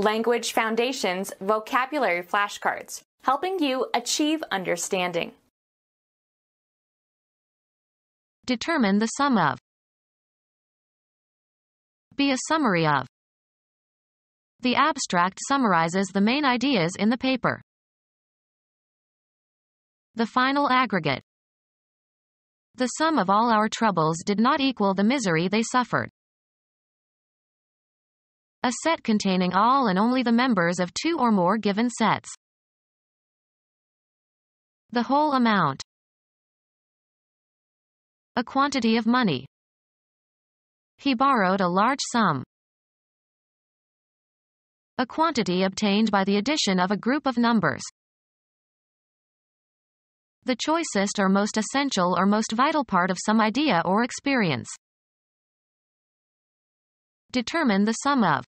Language Foundations Vocabulary Flashcards, helping you achieve understanding. Determine the sum of. Be a summary of. The abstract summarizes the main ideas in the paper. The final aggregate. The sum of all our troubles did not equal the misery they suffered. A set containing all and only the members of two or more given sets. The whole amount. A quantity of money. He borrowed a large sum. A quantity obtained by the addition of a group of numbers. The choicest or most essential or most vital part of some idea or experience. Determine the sum of.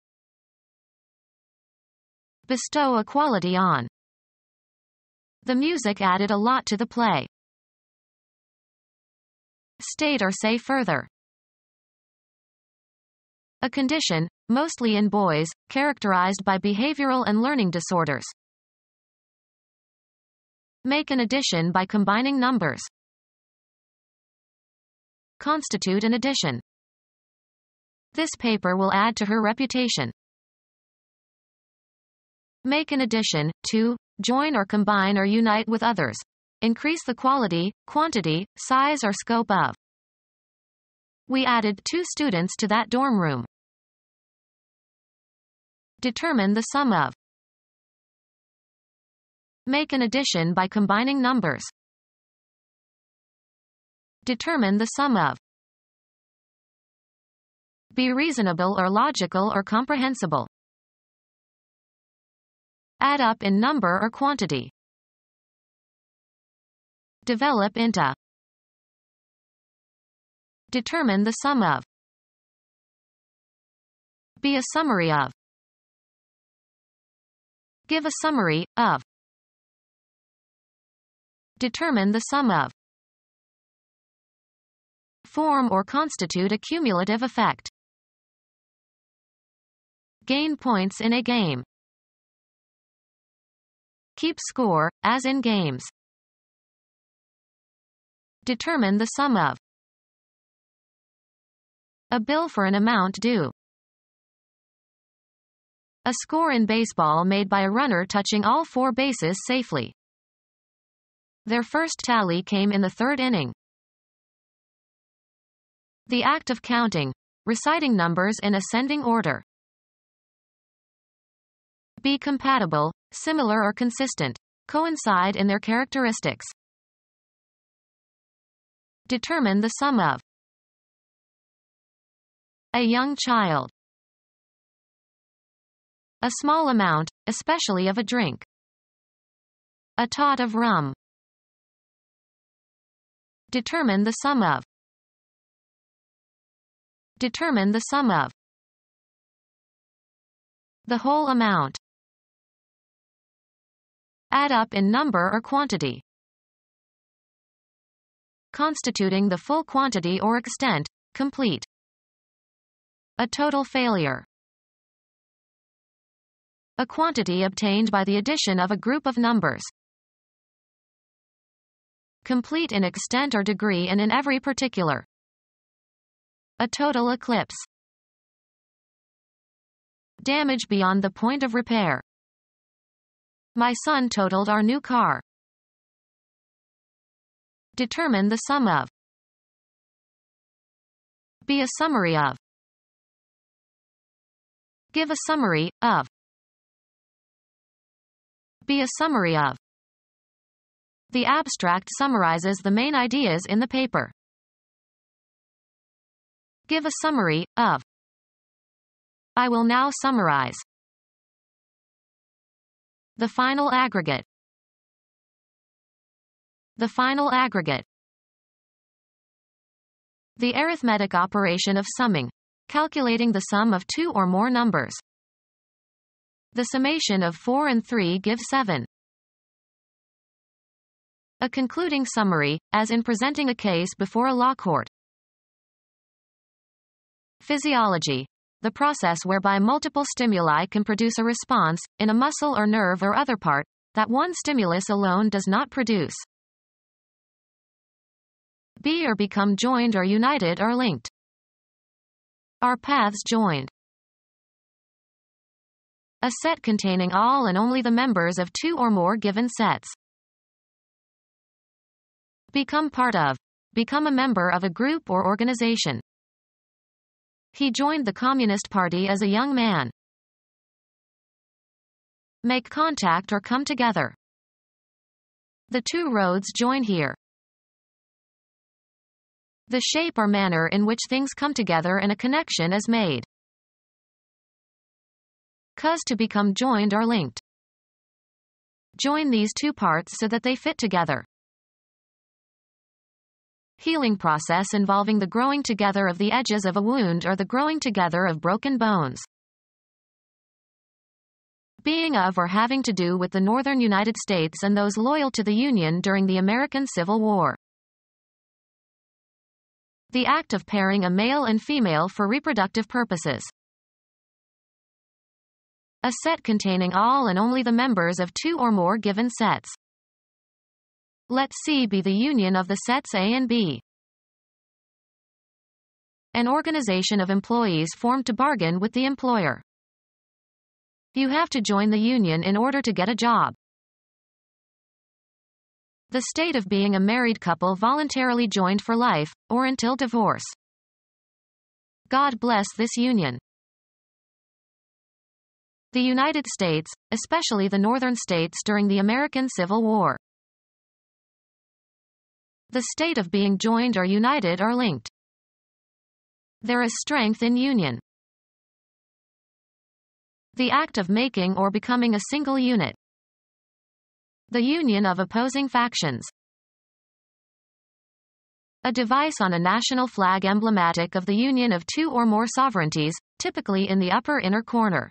Bestow a quality on. The music added a lot to the play. State or say further. A condition, mostly in boys, characterized by behavioral and learning disorders. Make an addition by combining numbers. Constitute an addition. This paper will add to her reputation. Make an addition, to, join or combine or unite with others. Increase the quality, quantity, size or scope of. We added two students to that dorm room. Determine the sum of. Make an addition by combining numbers. Determine the sum of. Be reasonable or logical or comprehensible. Add up in number or quantity. Develop into. Determine the sum of. Be a summary of. Give a summary, of. Determine the sum of. Form or constitute a cumulative effect. Gain points in a game. Keep score, as in games. Determine the sum of. A bill for an amount due. A score in baseball made by a runner touching all four bases safely. Their first tally came in the third inning. The act of counting, reciting numbers in ascending order. Be compatible, similar or consistent, coincide in their characteristics. Determine the sum of. A young child. A small amount, especially of a drink. A tot of rum. Determine the sum of. Determine the sum of. The whole amount. Add up in number or quantity. Constituting the full quantity or extent, complete. A total failure. A quantity obtained by the addition of a group of numbers. Complete in extent or degree and in every particular. A total eclipse. Damage beyond the point of repair. My son totaled our new car. Determine the sum of. Be a summary of. Give a summary, of. Be a summary of. The abstract summarizes the main ideas in the paper. Give a summary, of. I will now summarize. The final aggregate. The final aggregate. The arithmetic operation of summing. Calculating the sum of two or more numbers. The summation of 4 and 3 gives 7. A concluding summary, as in presenting a case before a law court. Physiology. The process whereby multiple stimuli can produce a response, in a muscle or nerve or other part, that one stimulus alone does not produce. Be or become joined or united or linked. Are paths joined? A set containing all and only the members of two or more given sets. Become part of. Become a member of a group or organization. He joined the Communist Party as a young man. Make contact or come together. The two roads join here. The shape or manner in which things come together and a connection is made. Cause to become joined or linked. Join these two parts so that they fit together. Healing process involving the growing together of the edges of a wound or the growing together of broken bones. Being of or having to do with the northern United States and those loyal to the Union during the American Civil War. The act of pairing a male and female for reproductive purposes. A set containing all and only the members of two or more given sets. Let C be the union of the sets A and B. An organization of employees formed to bargain with the employer. You have to join the union in order to get a job. The state of being a married couple voluntarily joined for life, or until divorce. God bless this union. The United States, especially the northern states during the American Civil War. The state of being joined or united or linked. There is strength in union. The act of making or becoming a single unit. The union of opposing factions. A device on a national flag emblematic of the union of two or more sovereignties, typically in the upper inner corner.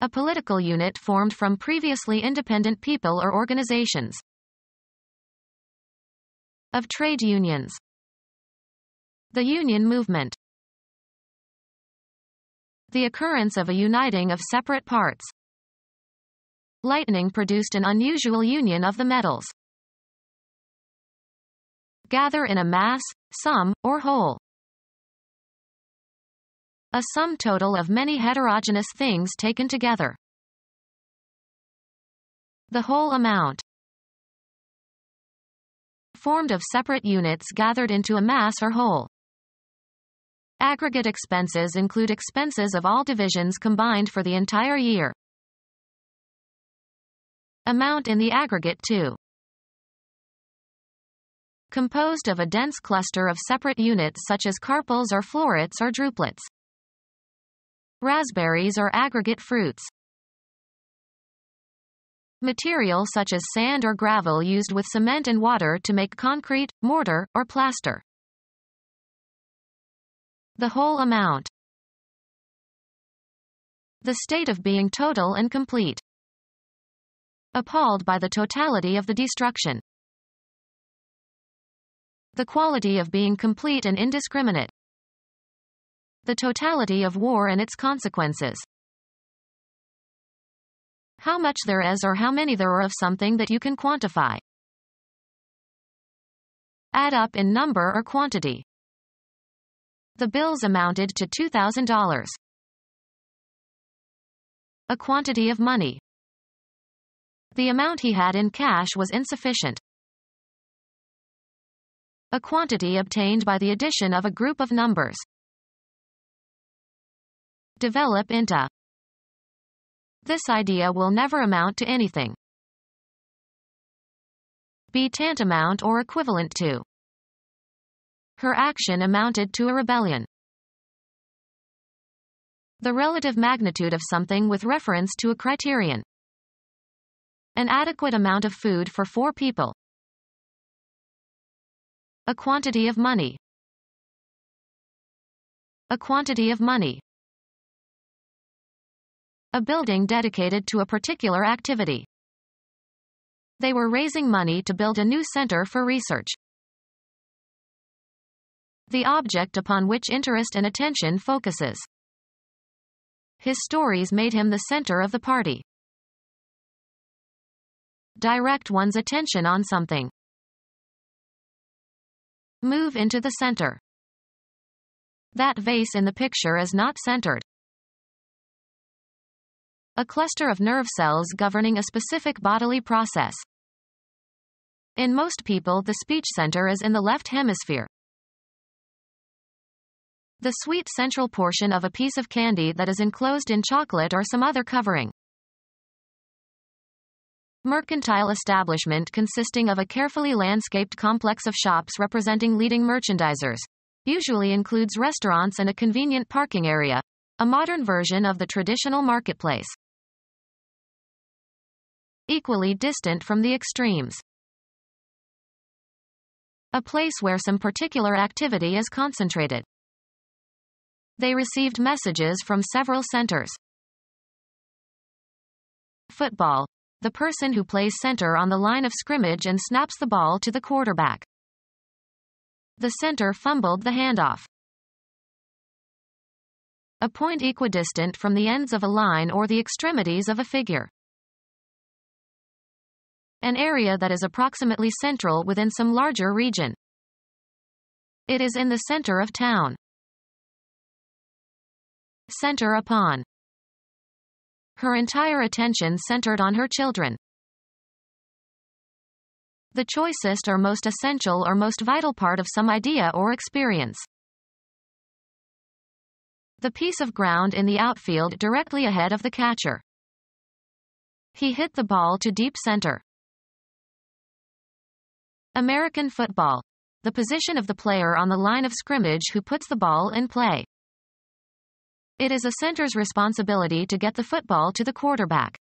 A political unit formed from previously independent people or organizations. Of trade unions. The union movement. The occurrence of a uniting of separate parts. Lightning produced an unusual union of the metals. Gather in a mass, sum, or whole. A sum total of many heterogeneous things taken together. The whole amount. Formed of separate units gathered into a mass or whole. Aggregate expenses include expenses of all divisions combined for the entire year. Amount in the aggregate to. Composed of a dense cluster of separate units such as carpels or florets or drupelets. Raspberries or aggregate fruits. Material such as sand or gravel used with cement and water to make concrete, mortar, or plaster. The whole amount. The state of being total and complete. Appalled by the totality of the destruction. The quality of being complete and indiscriminate. The totality of war and its consequences. How much there is or how many there are of something that you can quantify. Add up in number or quantity. The bills amounted to $2,000. A quantity of money. The amount he had in cash was insufficient. A quantity obtained by the addition of a group of numbers develop into. This idea will never amount to anything. Be tantamount or equivalent to. Her action amounted to a rebellion. The relative magnitude of something with reference to a criterion. An adequate amount of food for four people. A quantity of money. A quantity of money. A building dedicated to a particular activity. They were raising money to build a new center for research. The object upon which interest and attention focuses. His stories made him the center of the party. Direct one's attention on something. Move into the center. That vase in the picture is not centered. A cluster of nerve cells governing a specific bodily process. In most people the speech center is in the left hemisphere. The sweet central portion of a piece of candy that is enclosed in chocolate or some other covering. Mercantile establishment consisting of a carefully landscaped complex of shops representing leading merchandisers. Usually includes restaurants and a convenient parking area. A modern version of the traditional marketplace. Equally distant from the extremes. A place where some particular activity is concentrated. They received messages from several centers. Football. The person who plays center on the line of scrimmage and snaps the ball to the quarterback. The center fumbled the handoff. A point equidistant from the ends of a line or the extremities of a figure. An area that is approximately central within some larger region. It is in the center of town. Center upon. Her entire attention centered on her children. The choicest or most essential or most vital part of some idea or experience. The piece of ground in the outfield directly ahead of the catcher. He hit the ball to deep center. American football. The position of the player on the line of scrimmage who puts the ball in play. It is a center's responsibility to get the football to the quarterback.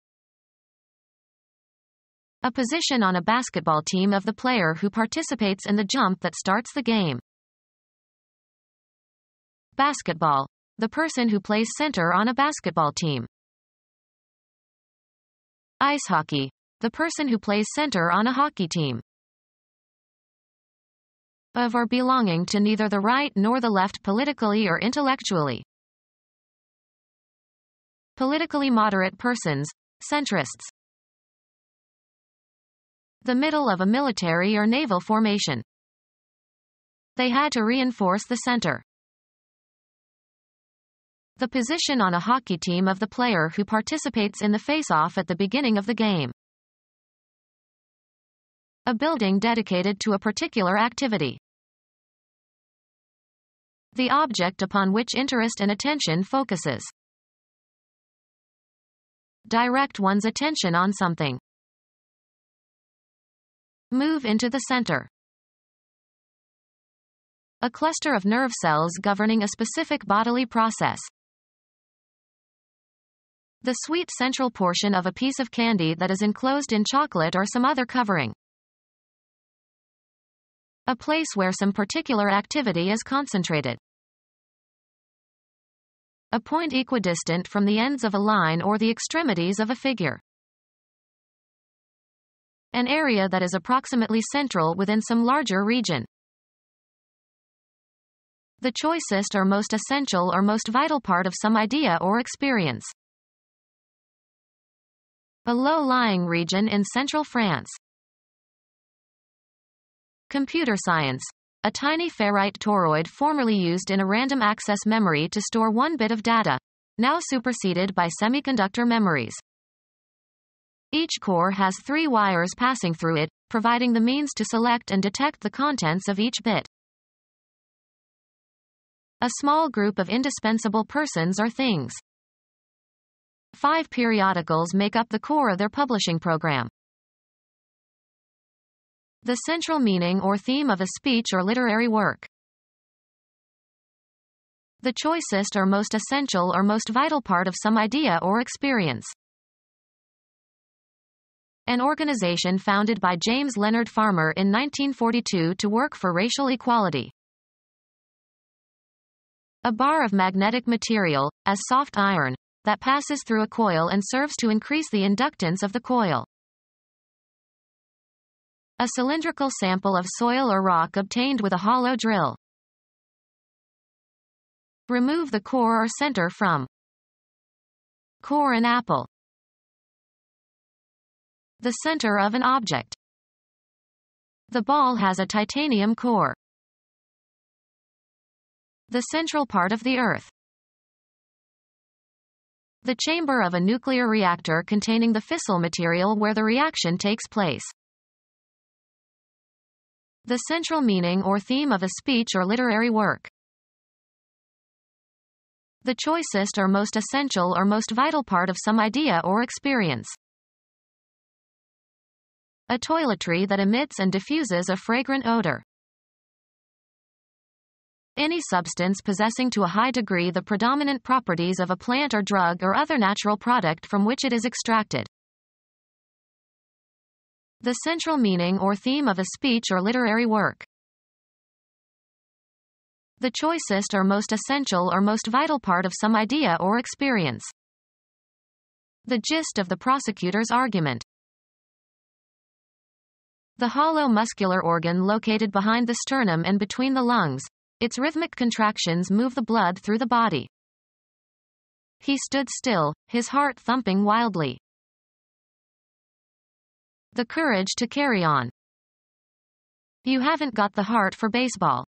A position on a basketball team of the player who participates in the jump that starts the game. Basketball. The person who plays center on a basketball team. Ice hockey. The person who plays center on a hockey team. Of or belonging to neither the right nor the left politically or intellectually politically moderate persons, centrists. The middle of a military or naval formation. They had to reinforce the center. The position on a hockey team of the player who participates in the face-off at the beginning of the game. A building dedicated to a particular activity. The object upon which interest and attention focuses direct one's attention on something. Move into the center. A cluster of nerve cells governing a specific bodily process. The sweet central portion of a piece of candy that is enclosed in chocolate or some other covering. A place where some particular activity is concentrated a point equidistant from the ends of a line or the extremities of a figure. An area that is approximately central within some larger region. The choicest or most essential or most vital part of some idea or experience. A low-lying region in central France. Computer science a tiny ferrite toroid formerly used in a random access memory to store one bit of data, now superseded by semiconductor memories. Each core has three wires passing through it, providing the means to select and detect the contents of each bit. A small group of indispensable persons or things. Five periodicals make up the core of their publishing program. The central meaning or theme of a speech or literary work. The choicest or most essential or most vital part of some idea or experience. An organization founded by James Leonard Farmer in 1942 to work for racial equality. A bar of magnetic material, as soft iron, that passes through a coil and serves to increase the inductance of the coil. A cylindrical sample of soil or rock obtained with a hollow drill. Remove the core or center from. Core an apple. The center of an object. The ball has a titanium core. The central part of the Earth. The chamber of a nuclear reactor containing the fissile material where the reaction takes place. The central meaning or theme of a speech or literary work. The choicest or most essential or most vital part of some idea or experience. A toiletry that emits and diffuses a fragrant odor. Any substance possessing to a high degree the predominant properties of a plant or drug or other natural product from which it is extracted. The central meaning or theme of a speech or literary work. The choicest or most essential or most vital part of some idea or experience. The gist of the prosecutor's argument. The hollow muscular organ located behind the sternum and between the lungs, its rhythmic contractions move the blood through the body. He stood still, his heart thumping wildly. The courage to carry on. You haven't got the heart for baseball.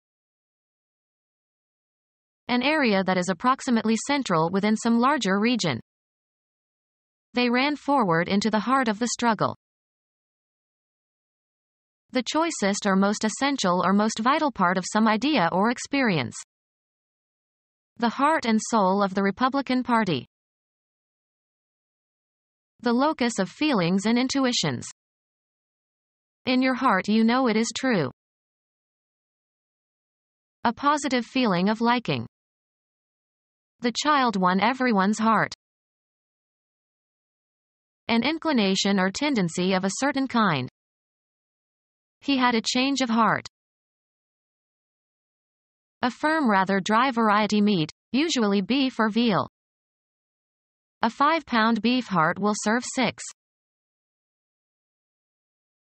An area that is approximately central within some larger region. They ran forward into the heart of the struggle the choicest or most essential or most vital part of some idea or experience. The heart and soul of the Republican Party. The locus of feelings and intuitions. In your heart you know it is true. A positive feeling of liking. The child won everyone's heart. An inclination or tendency of a certain kind. He had a change of heart. A firm rather dry variety meat, usually beef or veal. A 5-pound beef heart will serve 6.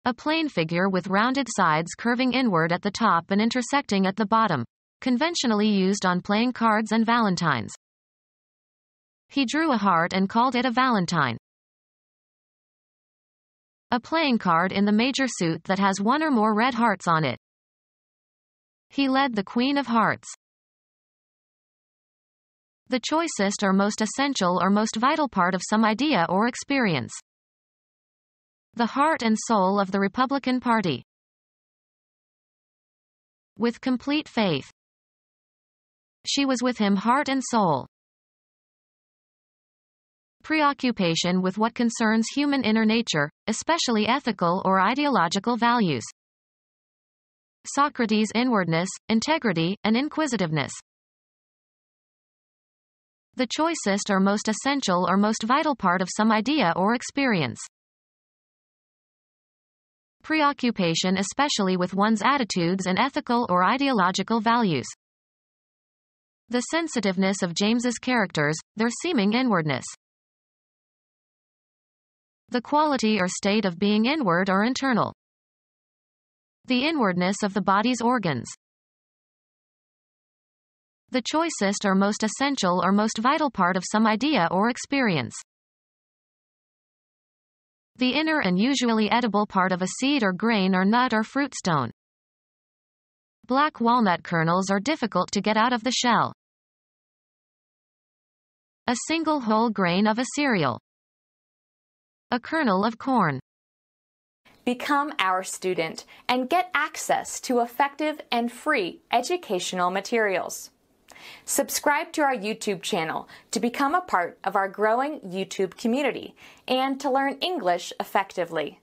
A plain figure with rounded sides curving inward at the top and intersecting at the bottom, conventionally used on playing cards and valentines. He drew a heart and called it a valentine. A playing card in the major suit that has one or more red hearts on it. He led the Queen of Hearts. The choicest or most essential or most vital part of some idea or experience. The heart and soul of the Republican Party. With complete faith. She was with him heart and soul preoccupation with what concerns human inner nature, especially ethical or ideological values. Socrates' inwardness, integrity, and inquisitiveness. The choicest or most essential or most vital part of some idea or experience. Preoccupation especially with one's attitudes and ethical or ideological values. The sensitiveness of James's characters, their seeming inwardness the quality or state of being inward or internal. The inwardness of the body's organs. The choicest or most essential or most vital part of some idea or experience. The inner and usually edible part of a seed or grain or nut or fruit stone. Black walnut kernels are difficult to get out of the shell. A single whole grain of a cereal a kernel of corn. Become our student and get access to effective and free educational materials. Subscribe to our YouTube channel to become a part of our growing YouTube community and to learn English effectively.